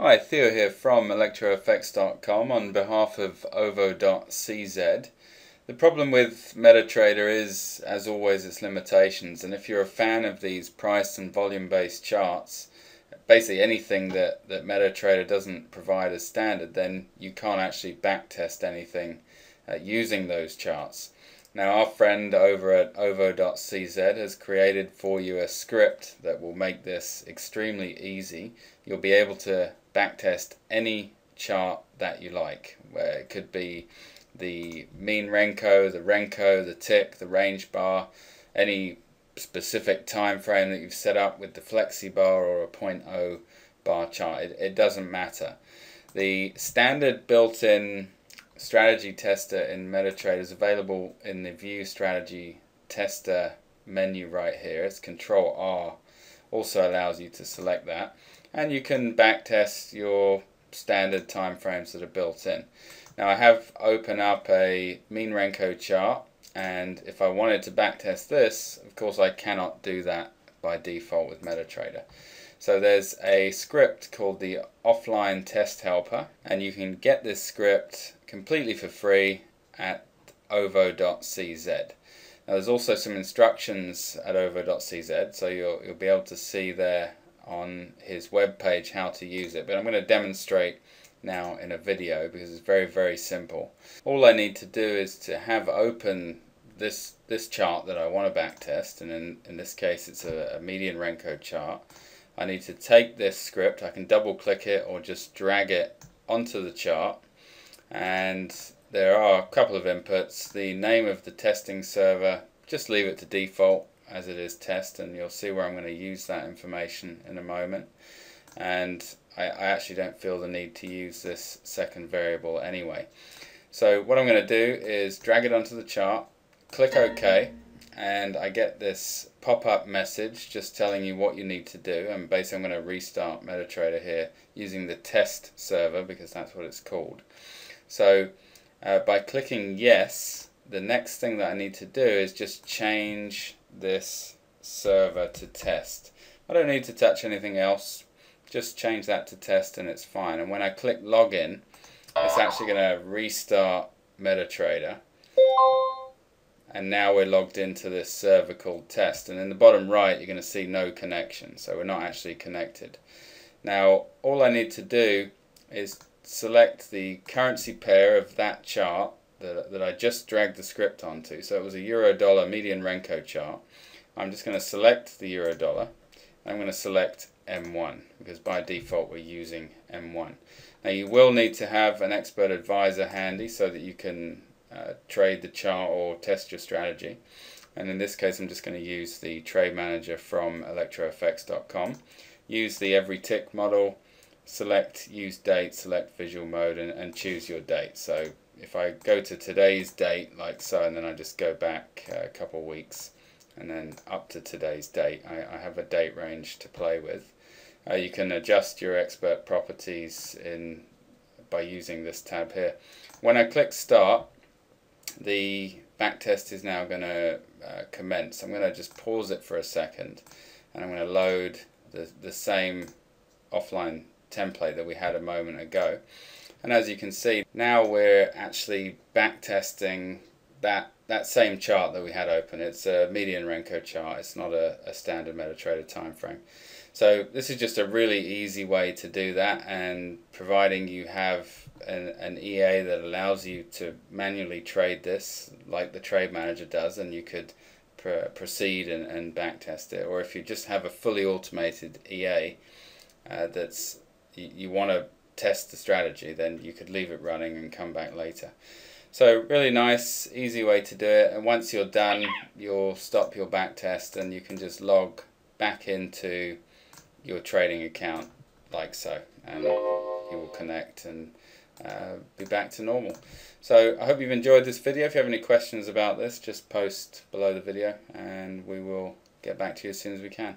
Hi, Theo here from ElectroFX.com on behalf of OVO.cz. The problem with MetaTrader is, as always, its limitations, and if you're a fan of these price and volume based charts, basically anything that, that MetaTrader doesn't provide as standard, then you can't actually backtest anything uh, using those charts. Now our friend over at ovo.cz has created for you a script that will make this extremely easy. You'll be able to backtest any chart that you like. Where it could be the mean Renko, the Renko, the tick, the range bar, any specific time frame that you've set up with the flexi bar or a 0.0 bar chart. It, it doesn't matter. The standard built-in strategy tester in MetaTrader is available in the view strategy tester menu right here. It's control R also allows you to select that and you can backtest your standard time frames that are built in. Now I have open up a mean Renko chart and if I wanted to backtest this of course I cannot do that by default with MetaTrader. So there's a script called the offline test helper and you can get this script completely for free at ovo.cz. Now there's also some instructions at ovo.cz so you'll, you'll be able to see there on his web page how to use it but I'm going to demonstrate now in a video because it's very very simple. All I need to do is to have open this this chart that I want to backtest and in, in this case it's a, a median Renko chart. I need to take this script, I can double click it or just drag it onto the chart and there are a couple of inputs. The name of the testing server, just leave it to default as it is test and you'll see where I'm going to use that information in a moment and I, I actually don't feel the need to use this second variable anyway. So what I'm going to do is drag it onto the chart, click OK and I get this pop-up message just telling you what you need to do and basically I'm going to restart MetaTrader here using the test server because that's what it's called. So uh, by clicking yes, the next thing that I need to do is just change this server to test. I don't need to touch anything else, just change that to test and it's fine. And when I click login, it's actually going to restart MetaTrader. And now we're logged into this server called test. And in the bottom right, you're going to see no connection. So we're not actually connected. Now, all I need to do is select the currency pair of that chart that, that I just dragged the script onto. So it was a euro dollar median Renko chart. I'm just going to select the euro dollar. I'm going to select M1 because by default we're using M1. Now you will need to have an expert advisor handy so that you can uh, trade the chart or test your strategy. And in this case I'm just going to use the trade manager from electrofx.com. Use the every tick model select use date, select visual mode and, and choose your date. So if I go to today's date like so and then I just go back a couple weeks and then up to today's date, I, I have a date range to play with. Uh, you can adjust your expert properties in by using this tab here. When I click start, the backtest is now going to uh, commence. I'm going to just pause it for a second and I'm going to load the, the same offline template that we had a moment ago. And as you can see, now we're actually back testing that, that same chart that we had open. It's a median Renko chart. It's not a, a standard MetaTrader time frame. So this is just a really easy way to do that and providing you have an, an EA that allows you to manually trade this like the trade manager does and you could pr proceed and, and back test it or if you just have a fully automated EA uh, that's you, you want to test the strategy, then you could leave it running and come back later. So really nice, easy way to do it. And once you're done, you'll stop your back test and you can just log back into your trading account like so. And you will connect and uh, be back to normal. So I hope you've enjoyed this video. If you have any questions about this, just post below the video and we will get back to you as soon as we can.